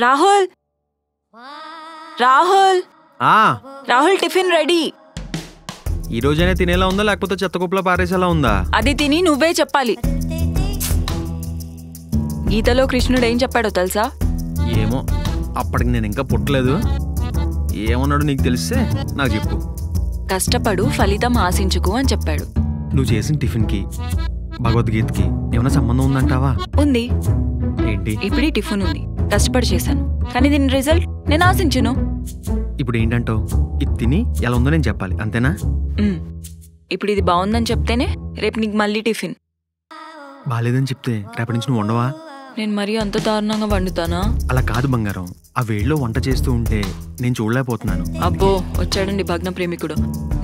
రాహుల్? రాహుల్? ఆ. Rahul tiffin ready. ఈ రోజైనా తినేలా ఉందా లేకపోతే చెత్త కుప్పలో పారేసేలా ఉందా? అది తిని నువ్వే చెప్పాలి. గీతలో కృష్ణుడు ఏం చెప్పాడో తెలుసా? ఏమో అప్పటికి నేను ఇంకా పుట్టలేదు. ఏమన్నాడు నీకు తెలిస్తే నాకు చెప్పు. కష్టపడు ఫలితం ఆశించుకు అని చెప్పాడు. నువ్వు చేసిన టిఫిన్కి భగవద్గీతకి ఏమైనా సంబంధం ఉందంటావా? ఉంది. ఏంటి? ఇప్పుడు టిఫిన్ ఉంది. కష్టపడి చేశాను. కానీ దీని రిజల్ట్ నేను ఆశించును. ఇప్పుడు ఏంటంటావు? ఇది తిని ఎలా ఉందో నేను చెప్పాలి అంతేనా? మ్. ఇప్పుడు ఇది బాగుందని చెప్తేనే రేపు నీకు మళ్ళీ టిఫిన్. బాలేదని చెప్తే రేపటి నుంచి నువ్వు ఉండవా నేను మరీ అంత దారుణంగా వండుతానా? అలా కాదు బంగారం. ఆ వేడిలో వంట చేస్తూ ఉంటే నేను చూడలేకపోతున్నాను. అబ్బో వచ్చాడండి భగ్న ప్రేమికుడు.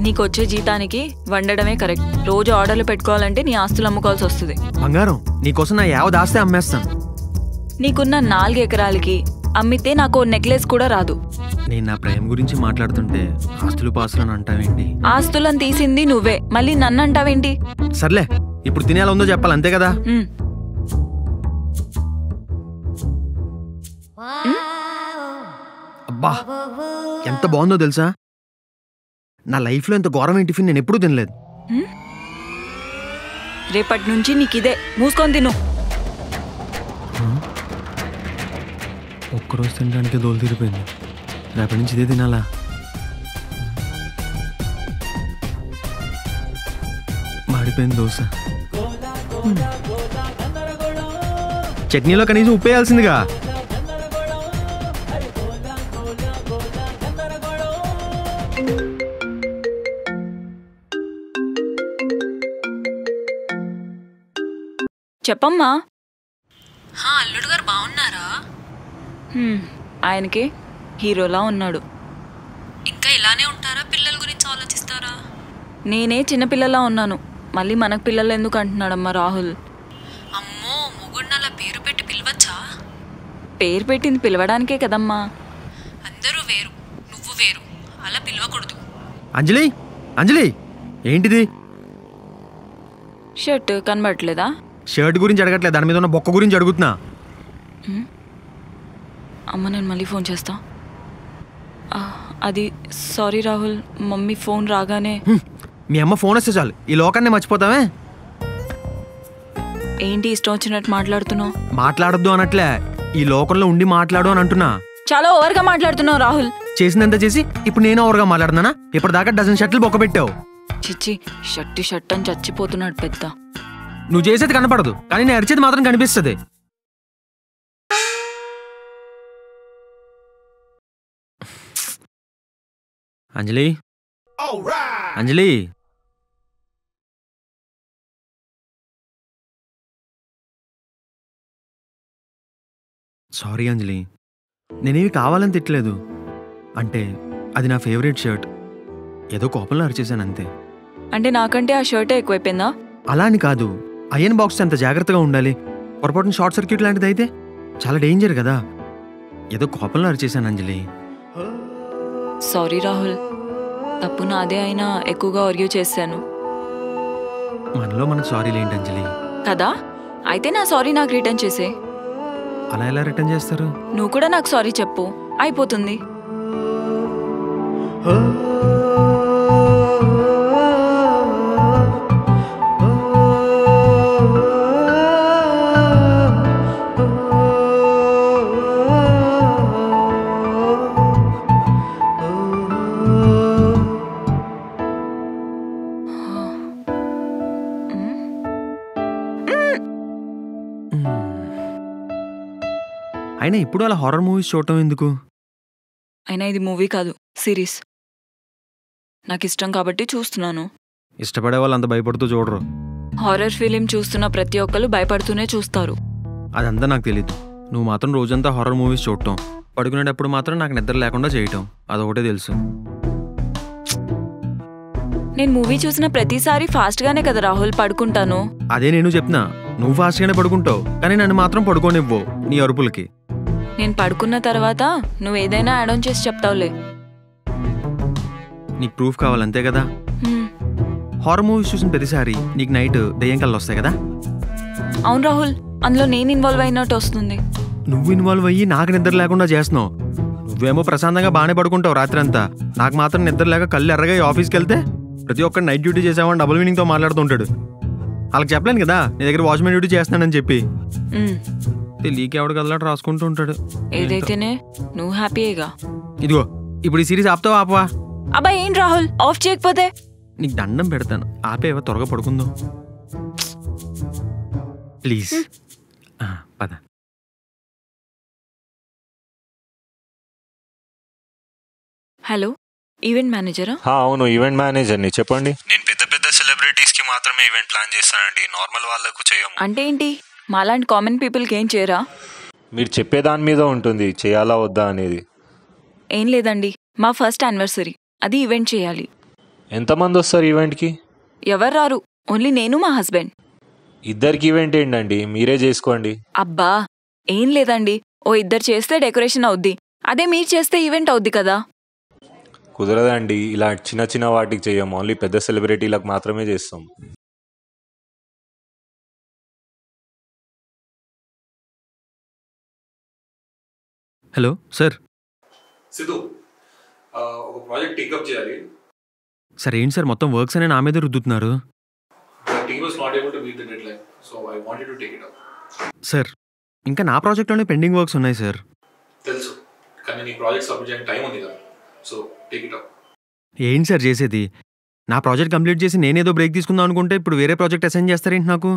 నీకు వచ్చే జీతానికి వండడమే కరెక్ట్. రోజు ఆర్డర్లు పెట్టుకోవాలంటే నీ ఆస్తులు అమ్ముకోవాల్సి వస్తుంది. బంగారం నీకోసం నా యావ దాస్తే అమ్మేస్తాను. నీకున్న నాలుగు ఎకరాలకి అమ్మితే నాకు నెక్లెస్ కూడా రాదు. నేను నా ప్రేమ గురించి మాట్లాడుతుంటే ఆస్తులు పాస్తులు అని అంటావేంటి? ఆస్తులను తీసింది నువ్వే. మళ్ళీ నన్ను అంటావేంటి? సర్లే ఇప్పుడు తినే ఎలా ఉందో చెప్పాలి అంతే కదా. అబ్బా ఎంత బాగుందో తెలుసా? నా లైఫ్లో ఇంత ఘోరమైన టిఫిన్ నేను ఎప్పుడూ తినలేదు. రేపటి నుంచి నీకు ఇదే మూసుకొని తిను. ఒక్కరోజు తినడానికి దోలు తీరిపోయింది. రేపటి నుంచి ఇదే తినాలా? మాడిపోయింది దోశ. చట్నీలో కనీసం ఉప్పు వేయాల్సిందిగా. చెప్పమ్మా. అల్లుడు గారు బాగున్నారా? ఆయనకి హీరోలా ఉన్నాడు. ఇంకా ఇలానే ఉంటారా? పిల్లల గురించి ఆలోచిస్తారా? నేనే చిన్నపిల్లలా ఉన్నాను. మళ్ళీ మనకు పిల్లలు ఎందుకు అంటున్నాడమ్మా రాహుల్? అమ్మో మొగుడిని అలా పేరు పెట్టి పిలవచ్చా? పేరు పెట్టింది పిలవడానికే కదమ్మా. అందరూ వేరు. నువ్వు వేరు. అలా పిలవకూడదు. అంజలి? అంజలి? ఏంటిది? షర్ట్ కనబడట్లేదా? షర్ట్ గురించి అడగట్లేదు. దాని మీద ఉన్న బొక్క గురించి అడుగుతున్నా. అమ్మ నేను మళ్ళీ ఫోన్ చేస్తా. అది సారీ రాహుల్ మమ్మీ ఫోన్ రాగానే. మీ అమ్మ ఫోన్ వస్తే చాలు. ఈ లోకాన్ని మర్చిపోతావే ఏంటి ఇష్టం వచ్చినట్టు మాట్లాడుతున్నావు? మాట్లాడొద్దు అనట్లే ఈ లోకంలో ఉండి మాట్లాడు అని అంటున్నా. చాలా ఓవర్గా మాట్లాడుతున్నావు రాహుల్. చేసినంత చేసి ఇప్పుడు నేను ఓవర్గా మాట్లాడుతున్నానా? ఇప్పటిదాకా డజన్ షర్ట్లు బొక్క పెట్టావు. చిచ్చి షర్ట్ షర్ట్ అని చచ్చిపోతున్నాడు పెద్ద. నువ్వు చేసేది కనపడదు కానీ నేను అరిచేది మాత్రం కనిపిస్తుంది. అంజలి? అంజలి? సారీ అంజలి. నేనేవి కావాలని తిట్టలేదు. అంటే అది నా ఫేవరెట్ షర్ట్. ఏదో కోపంలో అరిచేశాను అంతే. అంటే నాకంటే ఆ షర్టే ఎక్కువైపోయిందా? అలా అని కాదు. అయన్ బాక్స్ ఎంత జాగ్రత్తగా ఉండాలి. పొరపాటున షార్ట్ సర్క్యూట్ లాంటిది అయితే చాలా డేంజర్ కదా. ఏదో కోపంలో అరిచేశాను అంజలి. సారీ రాహుల్. తప్పు నాదే అయినా ఎక్కువగా ఆర్గ్యూ చేశాను. మనలో మనకు సారీ లేంటి అంజలి. కదా? అయితే నా సారీ నాకు రిటర్న్ చేసే. అలా ఎలా రిటర్న్ చేస్తారు? నువ్వు కూడా నాకు సారీ చెప్పు. అయిపోతుంది. ఇప్పుడు అలా హారర్ మూవీస్ చూడటం ఎందుకు? అయినా ఇది మూవీ కాదు సిరీస్ నాకు ఇష్టం కాబట్టి చూస్తున్నాను. ఇష్టపడే వాళ్ళు అంత భయపడుతూ చూడరు. హారర్ ఫిలిం చూస్తున్న ప్రతి ఒక్కరు భయపడుతూనే చూస్తారు. అదంతా నాకు తెలియదు నువ్వు మాత్రం రోజంతా హారర్ మూవీస్ చూడటం. పడుకునేటప్పుడు మాత్రం నాకు నిద్ర లేకుండా చేయటం. అదొకటే తెలుసు. నేను మూవీ చూసిన ప్రతిసారి ఫాస్ట్గానే కదా రాహుల్ పడుకుంటాను. అదే నేను చెప్తున్నా నువ్వు ఫాస్ట్గానే పడుకుంటావు. కానీ నన్ను మాత్రం పడుకోనివ్వవు నీ అరుపులకి. నేను పడుకున్న తర్వాత నువ్వు ఏదైనా యాడ్ ఆన్ చేసి చెప్తావులే. నీకు ప్రూఫ్ కావాలి అంతే కదా. హారర్ మూవీస్ చూసిన ప్రతిసారి నీకు నైట్ దెయ్యం కళ్ళు వస్తాయి కదా? అవును రాహుల్ అందులో నేను ఇన్వాల్వ్ అయినట్టు వస్తుంది. నువ్వు ఇన్వాల్వ్ అయ్యి నాకు నిద్ర లేకుండా చేస్తున్నావు. నువ్వేమో ప్రశాంతంగా బాగానే పడుకుంటావు రాత్రి అంతా నాకు మాత్రం నిద్ర లేక కళ్ళు ఎర్రగా ఆఫీస్కి వెళ్తే ప్రతి ఒక్కరు నైట్ డ్యూటీ చేసామని డబుల్ మీనింగ్తో మాట్లాడుతుంటాడు వాళ్ళకి చెప్పలేను కదా నీ దగ్గర వాచ్మెన్ డ్యూటీ చేస్తున్నానని చెప్పి. లీక్ ఎవడు కదలాడు రాసుకుంటూ ఉంటాడు. ఏదైతేనే నువ్వు హ్యాపీయేగా ఇదిగో ఇప్పుడు ఈ సిరీస్ ఆపుతావా ఆపవా? అబ్బా ఏం రాహుల్? ఆఫ్ చేయకపోతే? నీకు దండం పెడతాను. ఆపేవా త్వరగా పడుకుందో. ప్లీజ్ ఆ, పద. హలో ఈవెంట్ మేనేజరా హా, అవును ఈవెంట్ మేనేజర్ని చెప్పండి. నేను పెద్ద పెద్ద సెలబ్రిటీస్కి మాత్రమే ఈవెంట్ ప్లాన్ చేస్తానండి. నార్మల్ వాళ్ళకు చేయము. అంటే ఏంటి? మాలాంటి కామన్ పీపుల్కి ఏం చేయరా? మీరు చెప్పే దాని మీద ఉంటుంది చేయాలా వద్దా అనేది. ఏం లేదండి మా ఫస్ట్ యానివర్సరీ అది ఈవెంట్ చేయాలి. ఎంతమంది వస్తారు ఈవెంట్కి ఎవరు రారు ఓన్లీ నేను మా హస్బెండ్ ఇద్దరికి ఈవెంట్ ఏంటండి? మీరే చేసుకోండి. అబ్బా ఏం లేదండి ఓ ఇద్దరు చేస్తే డెకరేషన్ అవుద్ది అదే మీరు చేస్తే ఈవెంట్ అవుద్ది కదా. కుదరదండి ఇలా చిన్న చిన్న వాటికి చేయము ఓన్లీ పెద్ద సెలబ్రిటీలకు మాత్రమే చేస్తాం. Hello sir. సిద్ధు ఒక ప్రాజెక్ట్ టేకప్ చేయాలి. సార్ ఏంటి సార్? మొత్తం వర్క్స్ అనే నా మీద రుద్దుతున్నారు. సార్ ఇంకా నా ప్రాజెక్ట్లోనే పెండింగ్ వర్క్స్ ఉన్నాయి సార్. తెలుసు కానీ నీ ప్రాజెక్ట్ సబ్మిట్ చేయడానికి టైం ఉంది కదా. సో టేక్ ఇట్ అప్ ఏంటి సార్ చేసేది? నా ప్రాజెక్ట్ కంప్లీట్ చేసి నేనేదో బ్రేక్ తీసుకుందాం అనుకుంటే ఇప్పుడు వేరే ప్రాజెక్ట్ అసైన్ చేస్తారేంటి నాకు?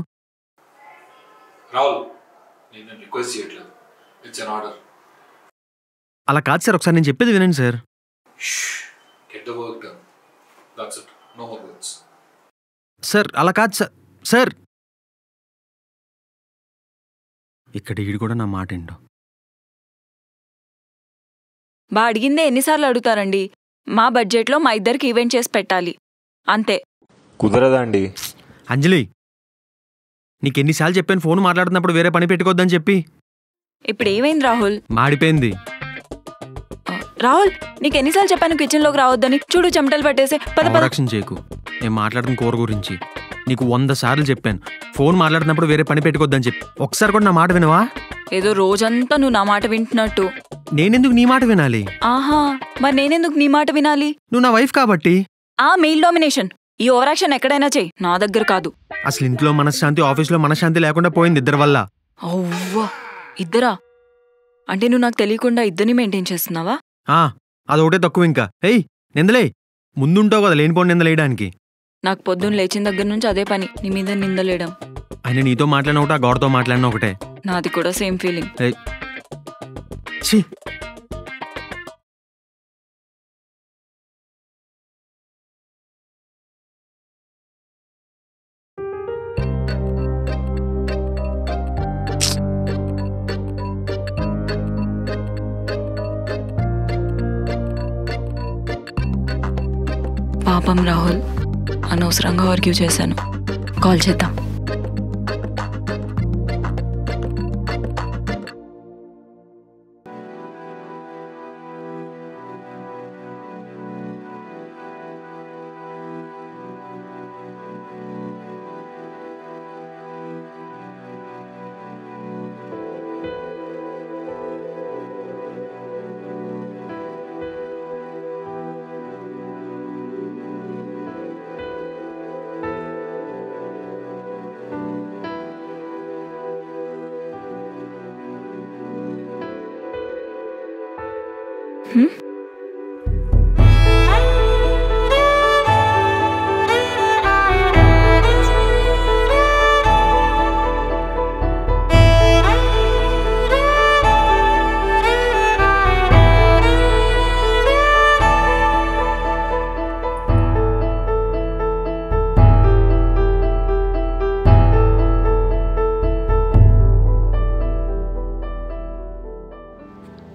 రాహుల్ నేను నేను రిక్వెస్ట్ చేయట్లేదు. ఇట్స్ అన్ ఆర్డర్ అలా కాదు సార్ ఒకసారి నేను చెప్పేది వినండి sir. Get the work done that's it no more works sir అలా కాదు సార్. సార్. ఇక్కడ ఈడు కూడా నా మాట ఏంటో? బా అడిగిందే ఎన్నిసార్లు అడుగుతారండి. మా బడ్జెట్లో మా ఇద్దరికి ఈవెంట్ చేసి పెట్టాలి. అంతే. కుదరదండి. అంజలి నీకు ఎన్నిసార్లు చెప్పాను ఫోన్ మాట్లాడుతున్నప్పుడు వేరే పని పెట్టుకోవద్దని చెప్పి. ఇప్పుడు ఏమైంది రాహుల్? మాడిపోయింది. రాహుల్ నీకు ఎన్నిసార్లు చెప్పాను కిచెన్లోకి రావద్దని? చూడు చెమటలు పట్టేసే. పద పద. ఓవరాక్షన్ చేయకు. నేను మాట్లాడుతున్న కూర గురించి. నీకు వంద సార్లు చెప్పాను. ఫోన్ మాట్లాడుతున్నప్పుడు వేరే పని పెట్టుకోవద్దని చెప్పి. ఒకసారి కూడా నా మాట వినవా? ఏదో రోజంతా నువ్వు నా మాట వింటున్నట్టు. నేనెందుకు నీ మాట వినాలి? ఆహా మరి నేనెందుకు నీ మాట వినాలి? నువ్వు నా వైఫ్ కాబట్టి. ఆ మెయిల్ డామినేషన్ ఈ ఓవరాక్షన్ ఎక్కడైనా చెయ్యి నా దగ్గర కాదు. అసలు ఇంట్లో మనశ్శాంతి ఆఫీస్లో మనశ్శాంతి లేకుండా పోయింది ఇద్దరి వల్ల. అవ్వా ఇద్దరా? అంటే నువ్వు నాకు తెలియకుండా ఇద్దరిని మెయింటైన్ చేస్తున్నావా? అదొకటే తక్కువ ఇంకా. ఏయ్ నిందలే. ముందుంటావు కదా లేనిపోండి నిందలేయడానికి. నాకు పొద్దున్న లేచిన దగ్గర నుంచి అదే పని. నీ మీద నిందలేయడం. ఆయన నీతో మాట్లాడిన ఒకటి ఆ గోడతో మాట్లాడిన ఒకటే నాది కూడా సేమ్ ఫీలింగ్. ఛీ. పాపం రాహుల్. అనవసరంగా ఆర్గ్యూ చేశాను. కాల్ చేద్దాం.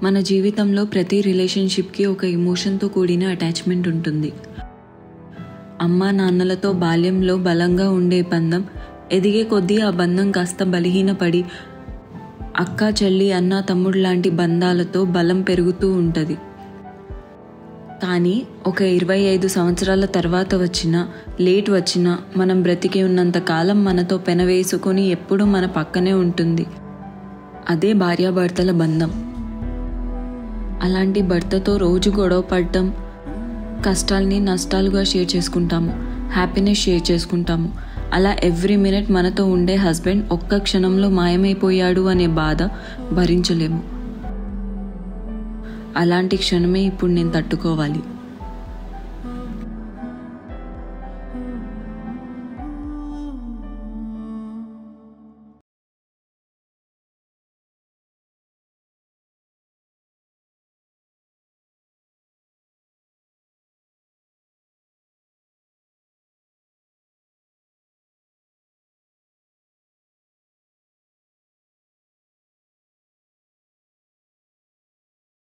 మన జీవితంలో ప్రతి రిలేషన్షిప్కి ఒక ఎమోషన్తో కూడిన అటాచ్మెంట్ ఉంటుంది. అమ్మా నాన్నలతో బాల్యంలో బలంగా ఉండే బంధం ఎదిగే కొద్దీ ఆ బంధం కాస్త బలహీనపడి అక్క చెల్లి అన్న తమ్ముడు లాంటి బంధాలతో బలం పెరుగుతూ ఉంటుంది. కానీ ఒక ఇరవై ఐదు సంవత్సరాల తర్వాత వచ్చిన లేట్ వచ్చినా మనం బ్రతికి ఉన్నంత కాలం మనతో పెనవేసుకొని ఎప్పుడూ మన పక్కనే ఉంటుంది. అదే భార్యాభర్తల బంధం. అలాంటి భర్తతో రోజు గొడవ పడటం కష్టాల్ని నష్టాలుగా షేర్ చేసుకుంటాము హ్యాపీనెస్ షేర్ చేసుకుంటాము. అలా ఎవ్రీ మినిట్ మనతో ఉండే హస్బెండ్ ఒక్క క్షణంలో మాయమైపోయాడు అనే బాధ భరించలేము. అలాంటి క్షణమే ఇప్పుడు నేను తట్టుకోవాలి.